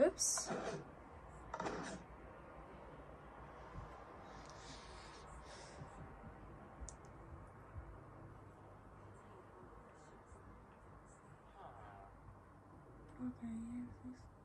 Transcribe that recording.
Oops. Okay, yes.